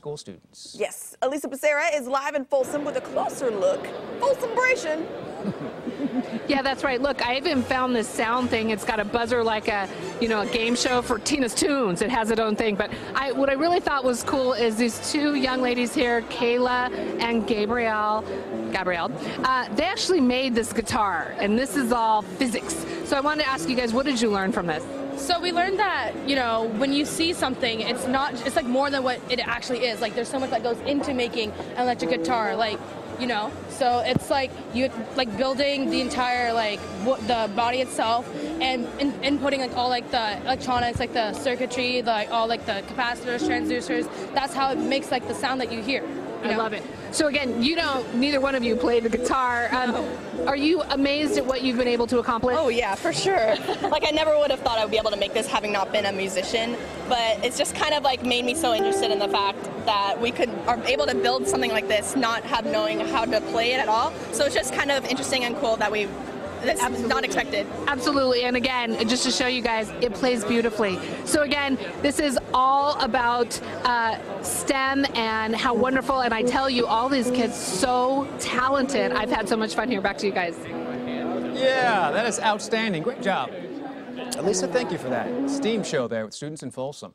school students. Yes, Alisa Becerra is live in Folsom with a closer look. Folsombration. Yeah, that's right. Look, I even found this sound thing. It's got a buzzer like a, you know, a game show for Tina's Tunes. It has its own thing. But I, what I really thought was cool is these two young ladies here, Kayla and Gabrielle. Gabrielle, uh, they actually made this guitar, and this is all physics. So I wanted to ask you guys, what did you learn from this? So we learned that you know when you see something, it's not it's like more than what it actually is. Like there's so much that goes into making an electric guitar. Like you know, so it's like you like building the entire like w- the body itself and in, inputting like all like the electronics, like the circuitry, like all like the capacitors, transducers. That's how it makes like the sound that you hear. I know? love it. So again, you don't, neither one of you played the guitar. Um, Are you amazed at what you've been able to accomplish? Oh yeah, for sure. like I never would have thought I would be able to make this having not been a musician, but it's just kind of like made me so interested in the fact that we could are able to build something like this not have knowing how to play it at all. So it's just kind of interesting and cool that we that's not expected. Absolutely. And again, just to show you guys, it plays beautifully. So again, this is all about uh, STEM and how wonderful. And I tell you, all these kids so talented. I've had so much fun here. Back to you guys. Yeah, that is outstanding. Great job. Lisa, thank you for that. STEAM show there with students in Folsom.